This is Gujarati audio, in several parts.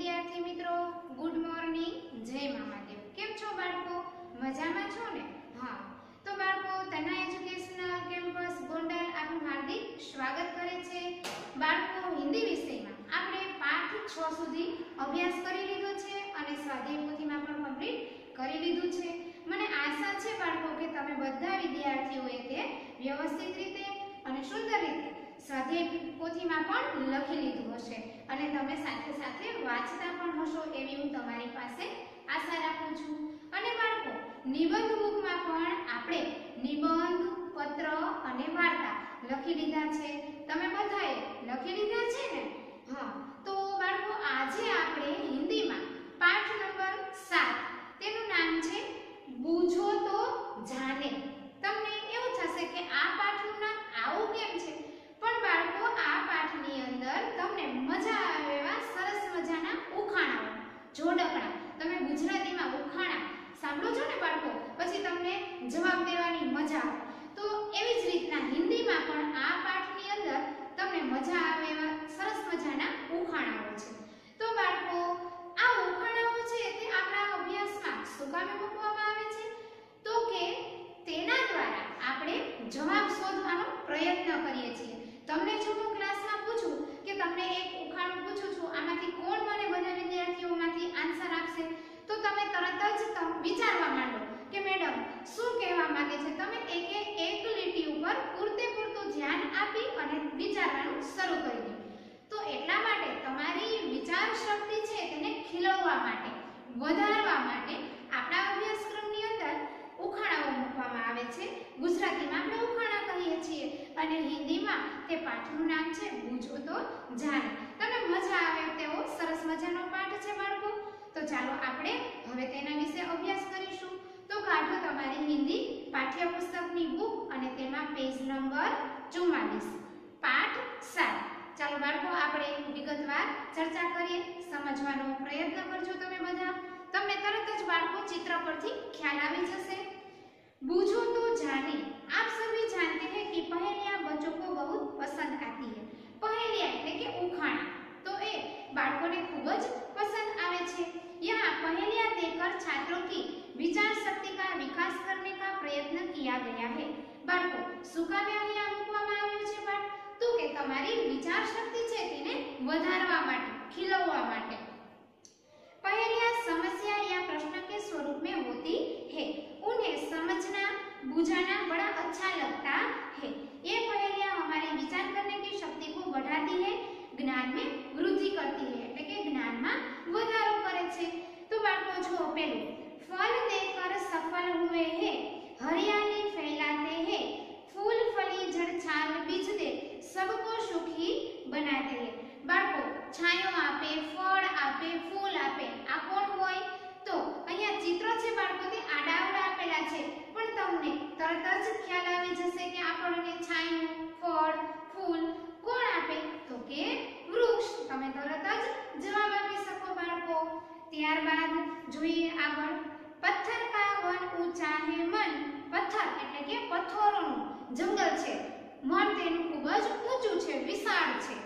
વિદ્યાર્થી મિત્રો ગુડ મોર્નિંગ જય મામાદેવ કેમ છો બાળકો? મજામાં છો ને? હા. તો બાળકો, તના એજ્યુકેશનલ કેમ્પસ ગોંડલ આપનું હાર્દિક સ્વાગત કરે છે. બાળકો, હિન્દી વિષયમાં આપણે પાઠ 6 સુધી અભ્યાસ કરી લીધો છે અને સ્વાધ્યાય પોથીમાં પણ કમ્પ્લીટ કરી લીધું છે. મને આશા છે બાળકો કે તમે બધા વિદ્યાર્થીઓએ તે વ્યવસ્થિત રીતે અને સુંદર રીતે સ્વાધ્યાય પોથીમાં પણ લખી લીધું હશે. અને તમે સાથે સાથે વાંચતા પણ હશો એવી હું તમારી પાસે આશા રાખું છું. અને બાળકો, નિબંધ બુકમાં પણ આપણે નિબંધ, પત્ર અને વાર્તા લખી લીધા છે. તમે બધાએ લખી લીધા છે ને? હા તો બાળકો આજે આપણે હિન્દીમાં પાઠ નંબર 7 તેનું નામ છે બૂझो તો જાને તમને એવું થશે કે આ પાઠનું નામ આવું કેમ છે પણ બાળકો આ પાઠની અંદર તમને મજા આવે એવા સરસ મજાના ઉખાણાઓ જોડકણા તમે ગુજરાતીમાં ઉખાણા સાંભળો છો ને બાળકો પછી તમને જવાબ દેવાની મજા આવે તો એવી જ રીતના હિન્દીમાં પણ આ પાઠની અંદર તમને મજા આવે એવા સરસ મજાના ઉખાણાઓ છે તો બાળકો આ ઉખાણાઓ છે તે આપણા અભ્યાસમાં શું કામે મૂકવામાં આવે છે તો કે તેના દ્વારા આપણે જવાબ શોધવાનો પ્રયત્ન કરીએ છીએ. તમને જો હું ક્લાસમાં પૂછું કે તમને એક ઉખાણું પૂછું છું, આમાંથી કોણ મને બધા વિદ્યાર્થીઓમાંથી આન્સર આપશે? તો તમે તરત જ વિચારવા માંડો કે મેડમ, શું કહેવા માંગે છે? તમે એકે એક લીટી ઉપર પૂરતે પૂરતું ધ્યાન આપી અને વિચારવાનું શરૂ કરી દો. તો એટલા માટે તમારી વિચાર શક્તિ છે તેને ખીલવવા માટે. વધારવા માટે આપણા અભ્યાસક્રમની અંદર ઉખાણાઓ મૂકવામાં આવે છે ગુજરાતીમાં આપણે ઉખાણા કહીએ છીએ અને હિન્દીમાં તે પાઠનું નામ છે બુજો તો જાને તમને મજા આવે તેવો સરસ મજાનો પાઠ છે બાળકો? તો ચાલો આપણે હવે તેના વિશે અભ્યાસ કરીશું. તો કાઢો તમારી હિન્દી પાઠ્યપુસ્તકની બુક અને તેમાં પેજ નંબર ચુમ્માલીસ. પાઠ સાત. ચાલો બાળકો, આપણે વિગતવાર ચર્ચા કરીએ. સમજવાનો પ્રયત્ન કરજો તમે બધા. તમને તરત જ બાળકો ચિત્ર પરથી ખ્યાલ આવી જશે. બુજો તો જાણી आप सभी जानते हैं कि पहेलियां बच्चों को बहुत पसंद आती है पहेलियां એટલે કે ઉખાણા તો એ બાળકોને ખૂબ જ પસંદ આવે છે यहाँ पहेलियां देकर छात्रों की विचार शक्ति का विकास करने का प्रयत्न किया गया है બાળકો શું કામે અહીંયા મૂકવામાં આવ્યું છે બાળ તો કે તમારી વિચાર શક્તિ છે તેને વધારવા માટે ખીલવવા માટે पहेलियां समस्या या प्रश्न के स्वरूप में होती है उन्हें समझना बुझाना बड़ा अच्छा लगता है ये पहेलियां हमारे विचार करने की शक्ति को ખ્યાલ આવી જશે કે આપણને છાંયો, ફળ, ફૂલ કોણ આપે? તો કે વૃક્ષ. તમે તરત જ જવાબ આપી શકો બાળકો. ત્યારબાદ જોઈએ આગળ. પથ્થર કા ઊંચા હે મન? પથ્થર એટલે કે પથ્થરોનું. જંગલ છે. મન તેનું ખૂબ જ ઊંચું છે, વિશાળ છે.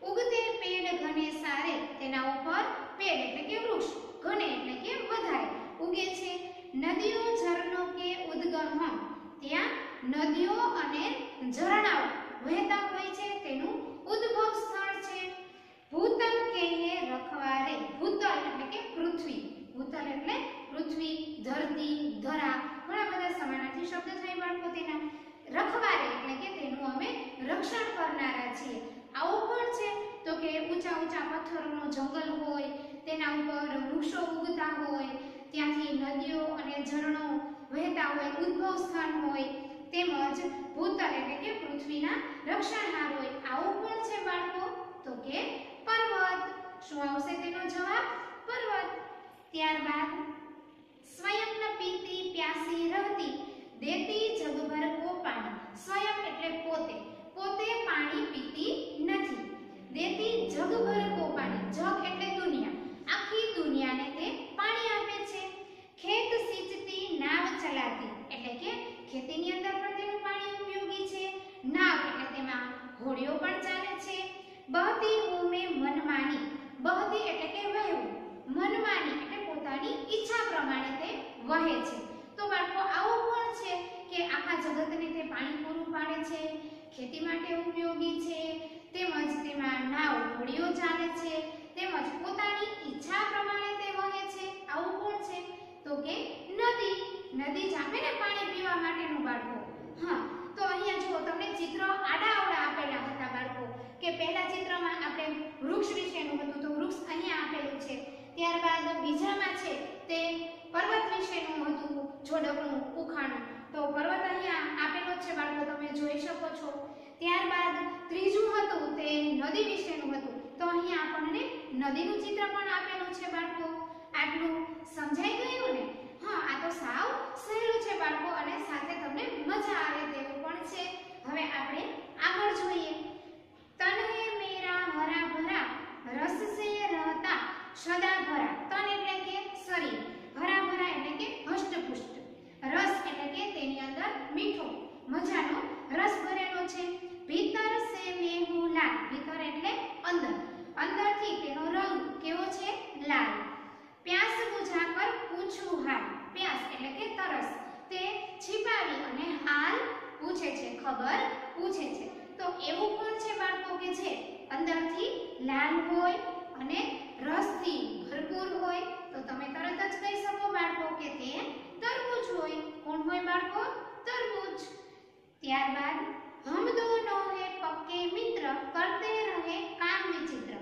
ઉગતે પેડ ઘને સારે. તેના ઉપર પેડ એટલે કે વૃક્ષ. ઘને એટલે કે વધારે. ઉગે છે નદીઓ ઝરણો કે ઉદ્ગમ ત્યાં નદીઓ અને ઝરણાઓ વહેતા હોય છે. તેનું ઉદ્ભવ સ્થળ છે. ભૂતલ કે રખવારે ભૂતલ એટલે કે પૃથ્વી. ભૂતલ એટલે પૃથ્વી, ધરતી, ધરા. ઘણા બધા સમાનાર્થી શબ્દ થાય બાળકો તેના રખવારે એટલે કે તેનું અમે રક્ષણ કરનારા છીએ. આવું પણ છે. તો કે ઊંચા ઊંચા પથ્થરોનો જંગલ હોય, તેના ઉપર વૃક્ષો ઉગતા હોય, ત્યાંથી નદીઓ અને ઝરણો વહેતા હોય, ઉદ્ભવ સ્થાન હોય, તેમજ ભૂતલ એટલે કે પૃથ્વીના રક્ષણહાર હોય. આવું પણ છે બાળકો? તો કે પર્વત. શું આવશે તેનો જવાબ? પર્વત. ત્યારબાદ સ્વયં પીતી પ્યાસી રહેતી, દેતી જગભર કો પાણી સ્વયં એટલે પોતે. પોતે પાણી પીતી નથી. દેતી જગભર કો જગ એટલે દુનિયા. આખી દુનિયાને તે પાણી આપે છે ખેત સિંચતી નાવ ચલાતી એટલે કે ખેતીની અંદર પણ તેનું પાણી ઉપયોગી છે નાવ એટલે તેમાં હોડીઓ પણ ચાલે છે બહતી હું મેં મન માની બહતી એટલે કે વહેવું વહે છે. તો બાળકો, આવું પણ છે કે આખા જગતને તે પાણી પૂરું પાડે છે, ખેતી માટે ઉપયોગી છે, તેમજ તેમાં નાવ હોડીઓ ચાલે છે, તેમજ પોતાની ઈચ્છા પ્રમાણે તે વહે છે, આવું કોણ છે. તો કે નદી નદી જામે ને પાણી પીવા માટેનું બાળકો. હા, તો અહીંયા જુઓ, તમને ચિત્ર આડા અવળા આપેલા હતા બાળકો, કે પહેલા ચિત્રમાં આપણે વૃક્ષ વિશેનું હતું તો વૃક્ષ અહીંયા આપેલું છે. ત્યારબાદ બીજામાં છે તે પર્વત વિશેનું હતું જોડકનું ઉખાણું. તો પર્વત અહીંયા આપેલો છે, બાળકો તમે જોઈ શકો છો. ત્યારબાદ ત્રીજું હતું તે નદી વિશેનું હતું. તો અહીંયા આપણને નદીનું ચિત્ર પણ આપેલું છે, બાળકો. આટલું સમજાઈ ગયું ને? હા, આ તો સાવ સહેલું છે, બાળકો, અને સાથે તમને મજા આવે તેવું પણ છે. હવે આપણે આગળ જોઈએ. તને મેરા હરા ભરા રસ સે રહતા સદા ભરા. તન એટલે કે શરીર. ભરા ભરા એટલે કે હષ્ટપુષ્ટ. રસ એટલે કે તેની અંદર મીઠો. મજાનો રસ ભરેલો છે. ભીતર સે મેહુ લાલ. ભીતર એટલે અંદર. અંદરથી તેનો રંગ કેવો છે? લાલ. પ્યાસ બુઝા કર પૂછું હાલ. પ્યાસ એટલે કે તરસ. તે છીપાવી અને હાલ પૂછે છે. ખબર? પૂછે છે. તો એવું કોણ છે બાળકો કે જે અંદરથી લાલ હોય? અને રસથી ભરપૂર હોય તો તમે તરત જ કહી શકો બાળકો કે તે તરબૂચ હોય. કોણ હોય બાળકો? તરબૂચ. ત્યારબાદ હમ દોનો હે પક્કે મિત્ર. કરતે રહે કામ વિચિત્ર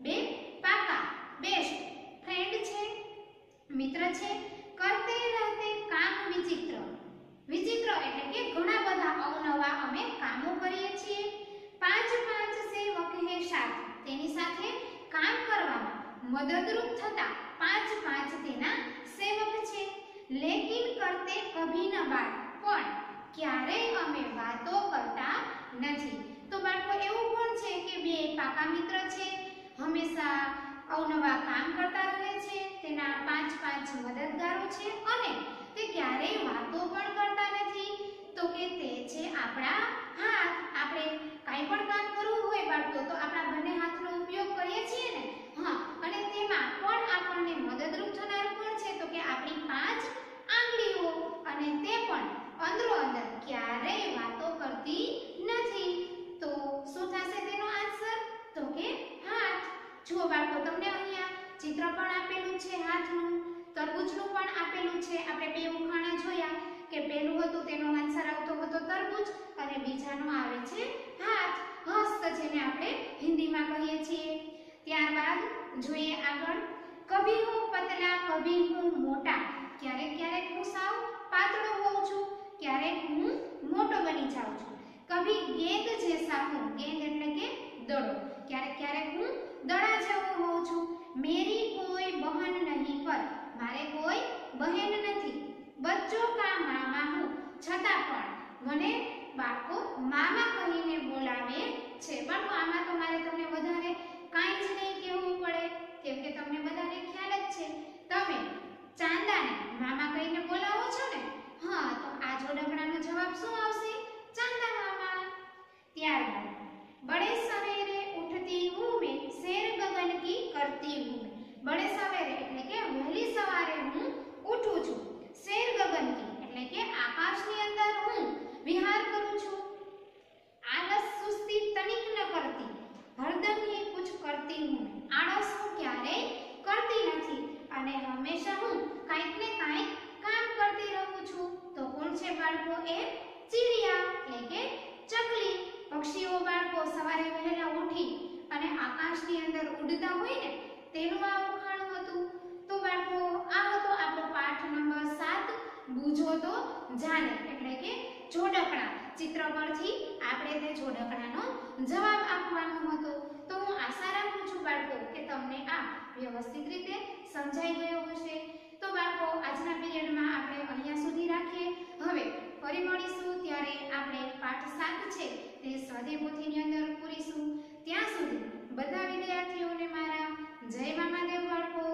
બે પાકા બેસ્ટ ફ્રેન્ડ છે મિત્ર છે કરતે રહતે કામ વિચિત્ર વિચિત્ર એટલે કે ઘણા બધા અવનવા અમે કામો કરીએ છીએ પાંચ પાંચ સેવક હે સાથ તેની સાથે કામ કરવામાં મદદરૂપ થતા પાંચ પાંચ તેના સેવક છે. લેકિન કરતે કભી ન બાત પણ ક્યારેય અમે વાતો કરતા નથી. તો બાળકો, એવું પણ છે કે બે પાકા મિત્ર છે. હંમેશા અવનવા કામ કરતા રહે છે. તેના પાંચ પાંચ મદદગારો છે અને તે ક્યારેય વાતો પણ કરતા નથી તો કે તે છે આપણા હાથ આપણે કાંઈ પણ કામ કરવું હોય બાળકો તો આપણા બંને હાથનો ઉપયોગ કરીએ છીએ ને હા અને તેમાં પણ આપણને મદદરૂપ થનારું કોણ છે તો કે આપણી પાંચ આંગળીઓ અને તે પણ અંદરો અંદર ક્યારેય વાતો કરતી નથી તો શું થશે તેનો આન્સર તો કે હાથ જુઓ બાળકો તમને અહીંયા ચિત્ર પણ આપેલું છે હાથનું. તરબૂચનું પણ આપેલું છે. આપણે બે ઉખાણા જોયા કે પહેલું હતું, તેનો આન્સર આવતો હતો તરબૂચ અને બીજાનો આવે છે હાથ. હસ્ત જેને આપણે હિન્દીમાં કહીએ છીએ. ત્યારબાદ જોઈએ આગળ. કભી હું પતલા કભી હું મોટા. ક્યારેક ક્યારેક હું સાવ પાતળો હોઉં છું, ક્યારેક હું મોટો બની જાઉં છું. કભી ગેંદ જેસા હું, ગેંદ એટલે કે દડો. ક્યારેક ક્યારેક હું દડા જેવો હોઉં છું. મેરી કોઈ બહન નહીં પર મારે કોઈ બહેન નથી બચ્ચો કા મામા હું છતાં પણ મને બાળકો મામા કહીને બોલાવે છે. પણ આમાં તો મારે તમને વધારે કાંઈ જ નહીં કહેવું પડે, કેમ કે તમને બધાને ખ્યાલ જ છે. તમે ચાંદાને મામા કહીને બાળકો સવારે વહેલા ઉઠી અને આકાશની અંદર ઉડતા હોય ને તેનું આ ઉખાણું હતું. તો બાળકો, આ હતો આપણો પાઠ નંબર સાત. બુજો તો જાને એટલે કે જોડકણા. ચિત્ર પરથી આપણે તે જોડકણાનો જવાબ આપવાનો હતો. તો હું આશા રાખું છું બાળકો કે તમને આ વ્યવસ્થિત રીતે સમજાઈ ગયો હશે. તો બાળકો, આજના પીરિયડમાં આપણે અહીંયા સુધી રાખીએ. હવે ફરી મળીશું ત્યારે આપણે પાઠ સાત છે. તે સ્વાધ્યાયપોથીની અંદર પૂરીશું. ત્યાં સુધી બધા વિદ્યાર્થીઓને મારા જય મામાદેવ બાળકો